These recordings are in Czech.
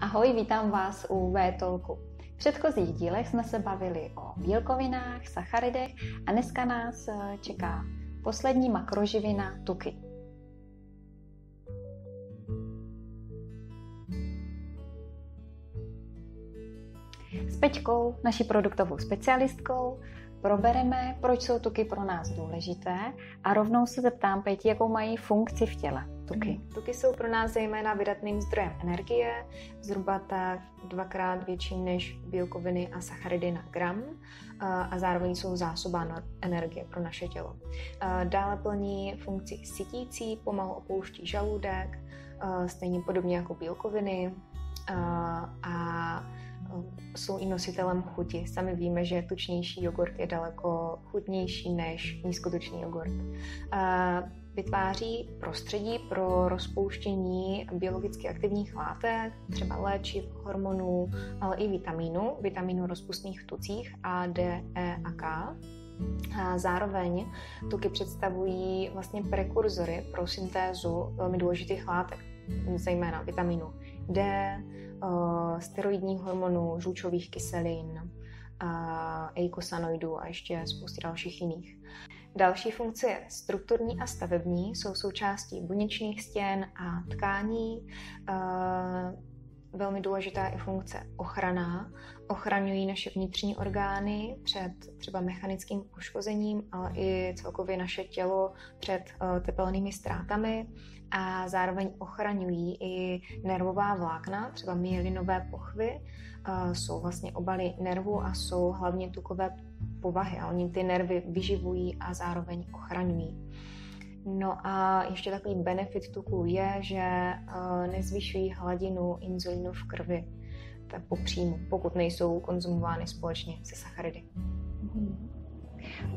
Ahoj, vítám vás u V-Tolku. V předchozích dílech jsme se bavili o bílkovinách, sacharidech a dneska nás eh, čeká poslední makroživina tuky. S Peťkou, naší produktovou specialistkou, probereme, proč jsou tuky pro nás důležité a rovnou se zeptám Peti, jakou mají funkci v těle tuky. Mm. Tuky jsou pro nás zejména vydatným zdrojem energie, zhruba tak dvakrát větší než bílkoviny a sacharidy na gram a zároveň jsou zásobá energie pro naše tělo. Dále plní funkci sytící, pomalu opouští žaludek, stejně podobně jako bílkoviny a jsou i nositelem chuti. Sami víme, že tučnější jogurt je daleko chutnější než nízkotučný jogurt. Vytváří prostředí pro rozpouštění biologicky aktivních látek, třeba léčiv, hormonů, ale i vitamínů, vitamínů rozpustných v tucích A, D, E a K. A zároveň tuky představují vlastně prekurzory pro syntézu velmi důležitých látek, zejména vitamínu D, steroidních hormonů, žlučových kyselin, eikosanoidů a ještě spousty dalších jiných. Další funkce strukturní a stavební, jsou součástí buněčných stěn a tkání. Velmi důležitá i funkce ochrana. Ochraňují naše vnitřní orgány před třeba mechanickým poškozením, ale i celkově naše tělo před uh, tepelnými ztrátami a zároveň ochraňují i nervová vlákna, třeba myelinové pochvy, uh, jsou vlastně obaly nervů a jsou hlavně tukové povahy a oni ty nervy vyživují a zároveň ochraňují. No a ještě takový benefit tuků je, že uh, nezvyšují hladinu inzulinu v krvi po příjmu, pokud nejsou konzumovány společně se sacharidy.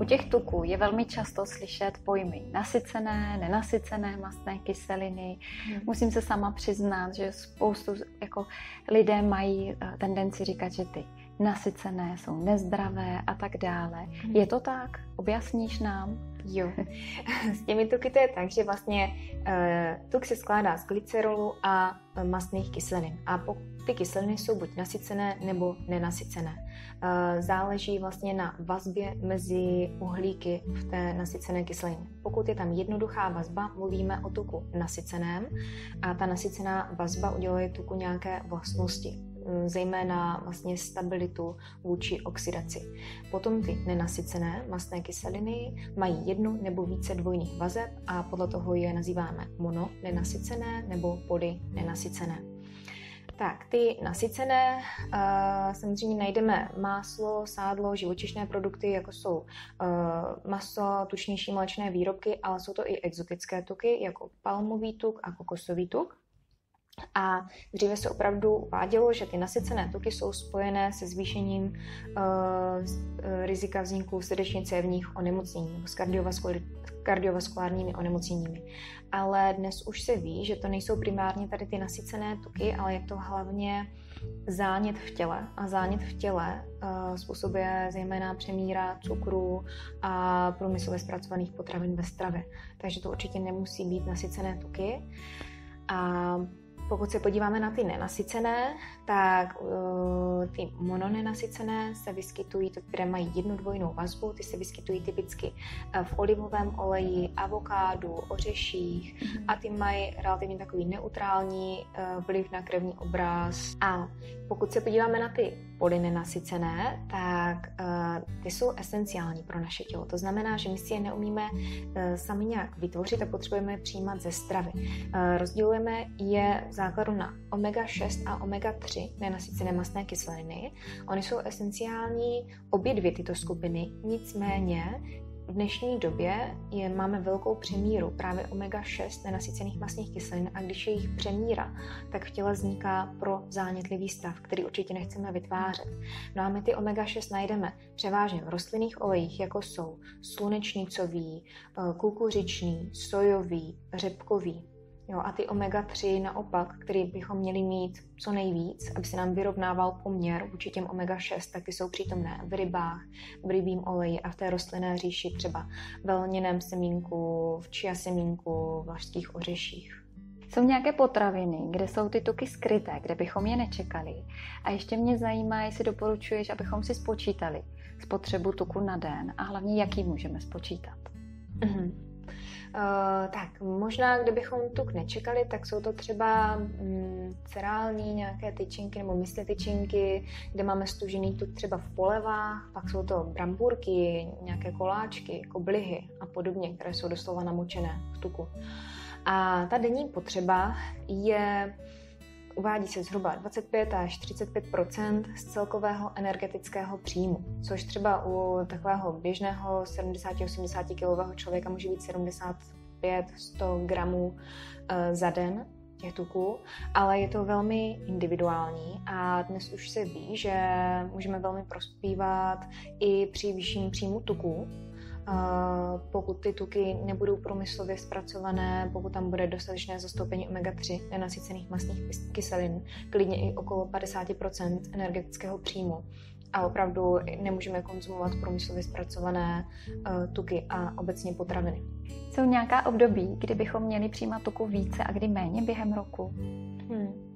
U těch tuků je velmi často slyšet pojmy nasycené, nenasycené mastné kyseliny. Hmm. Musím se sama přiznat, že spoustu jako lidé mají eh, tendenci říkat, že ty nasycené jsou nezdravé a tak dále. Hmm. Je to tak? Objasníš nám? Jo. S těmi tuky to je tak, že vlastně uh, tuk se skládá z glycerolu a mastných kyselin. A po, ty kyseliny jsou buď nasycené nebo nenasycené. Uh, záleží vlastně na vazbě mezi uhlíky v té nasycené kyselině. Pokud je tam jednoduchá vazba, mluvíme o tuku nasyceném a ta nasycená vazba uděluje tuku nějaké vlastnosti zejména vlastně stabilitu vůči oxidaci. Potom ty nenasycené mastné kyseliny mají jednu nebo více dvojných vazeb a podle toho je nazýváme mono nenasycené nebo poly nenasycené. Tak, ty nasycené, uh, samozřejmě najdeme máslo, sádlo, živočišné produkty, jako jsou uh, maso, tučnější mléčné výrobky, ale jsou to i exotické tuky, jako palmový tuk a kokosový tuk. A dříve se opravdu uvádělo, že ty nasycené tuky jsou spojené se zvýšením uh, rizika vzniku srdečně cévních onemocnění nebo s kardiovaskulárními onemocněními. Ale dnes už se ví, že to nejsou primárně tady ty nasycené tuky, ale je to hlavně zánět v těle. A zánět v těle uh, způsobuje zejména přemíra cukru a průmyslově zpracovaných potravin ve stravě. Takže to určitě nemusí být nasycené tuky. A pokud se podíváme na ty nenasycené, tak uh, ty mononenasycené se vyskytují, které mají jednu dvojnou vazbu, ty se vyskytují typicky uh, v olivovém oleji, avokádu, ořeších mm-hmm. a ty mají relativně takový neutrální uh, vliv na krevní obraz. A pokud se podíváme na ty polynenasycené, tak uh, ty jsou esenciální pro naše tělo. To znamená, že my si je neumíme sami nějak vytvořit a potřebujeme je přijímat ze stravy. Rozdělujeme je základu na omega-6 a omega-3 nenasycené mastné kyseliny. Ony jsou esenciální obě dvě tyto skupiny, nicméně v dnešní době je, máme velkou přemíru právě omega-6 nenasycených masných kyselin a když je jich přemíra, tak v těle vzniká pro zánětlivý stav, který určitě nechceme vytvářet. No a my ty omega-6 najdeme převážně v rostlinných olejích, jako jsou slunečnicový, eh, kukuřičný, sojový, řepkový, Jo, a ty omega-3 naopak, který bychom měli mít co nejvíc, aby se nám vyrovnával poměr vůči těm omega-6, tak ty jsou přítomné v rybách, v rybím oleji a v té rostlinné říši třeba v lněném semínku, v čia semínku, v lašských ořeších. Jsou nějaké potraviny, kde jsou ty tuky skryté, kde bychom je nečekali. A ještě mě zajímá, jestli doporučuješ, abychom si spočítali spotřebu tuku na den a hlavně, jaký můžeme spočítat. Mm-hmm. Uh, tak možná, kdybychom tuk nečekali, tak jsou to třeba um, cerální nějaké tyčinky nebo mysli tyčinky, kde máme stužený tuk třeba v polevách, pak jsou to brambůrky, nějaké koláčky, koblihy a podobně, které jsou doslova namočené v tuku. A ta denní potřeba je uvádí se zhruba 25 až 35% z celkového energetického příjmu, což třeba u takového běžného 70-80 kg člověka může být 75-100 gramů eh, za den těch tuků, ale je to velmi individuální a dnes už se ví, že můžeme velmi prospívat i při vyšším příjmu tuků, pokud ty tuky nebudou průmyslově zpracované, pokud tam bude dostatečné zastoupení omega-3 nenasycených mastných kyselin, klidně i okolo 50% energetického příjmu. A opravdu nemůžeme konzumovat průmyslově zpracované uh, tuky a obecně potraviny. Jsou nějaká období, kdy bychom měli přijímat tuku více a kdy méně během roku? Hmm.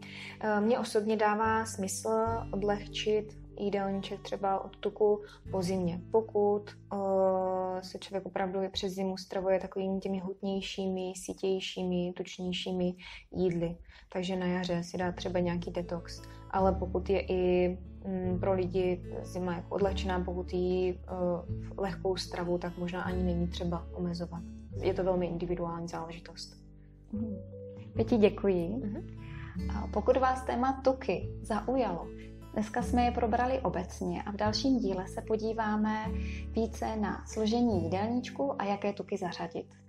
Mně osobně dává smysl odlehčit jídelníček třeba od tuku po zimě. Pokud uh, se člověk opravdu přes zimu stravuje takovými těmi hutnějšími, sítějšími, tučnějšími jídly. Takže na jaře si dá třeba nějaký detox. Ale pokud je i mm, pro lidi zima jako odlehčená, pokud jí uh, lehkou stravu, tak možná ani není třeba omezovat. Je to velmi individuální záležitost. Mm. Pěti děkuji. Mm-hmm. A pokud vás téma tuky zaujalo, Dneska jsme je probrali obecně a v dalším díle se podíváme více na složení jídelníčku a jaké tuky zařadit.